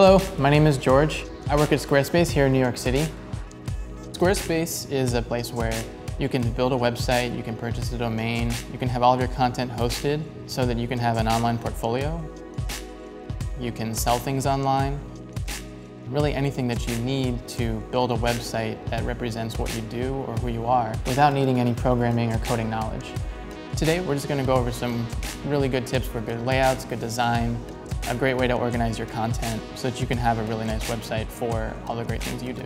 Hello, my name is George. I work at Squarespace here in New York City. Squarespace is a place where you can build a website, you can purchase a domain, you can have all of your content hosted so that you can have an online portfolio. You can sell things online. Really anything that you need to build a website that represents what you do or who you are without needing any programming or coding knowledge. Today we're just going to go over some really good tips for good layouts, good design, a great way to organize your content so that you can have a really nice website for all the great things you do.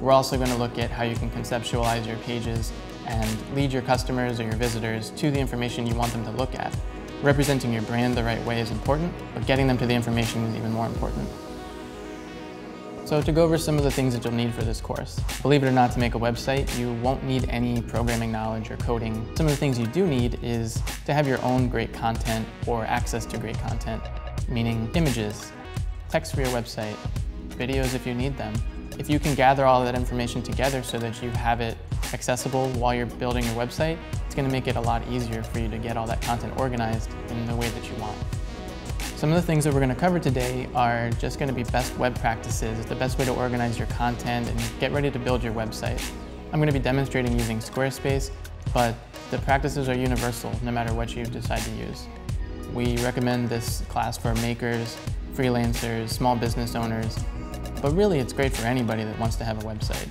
We're also going to look at how you can conceptualize your pages and lead your customers or your visitors to the information you want them to look at. Representing your brand the right way is important, but getting them to the information is even more important. So to go over some of the things that you'll need for this course. Believe it or not, to make a website, you won't need any programming knowledge or coding. Some of the things you do need is to have your own great content or access to great content meaning images, text for your website, videos if you need them. If you can gather all of that information together so that you have it accessible while you're building your website, it's going to make it a lot easier for you to get all that content organized in the way that you want. Some of the things that we're going to cover today are just going to be best web practices, the best way to organize your content and get ready to build your website. I'm going to be demonstrating using Squarespace, but the practices are universal no matter what you decide to use. We recommend this class for makers, freelancers, small business owners, but really it's great for anybody that wants to have a website.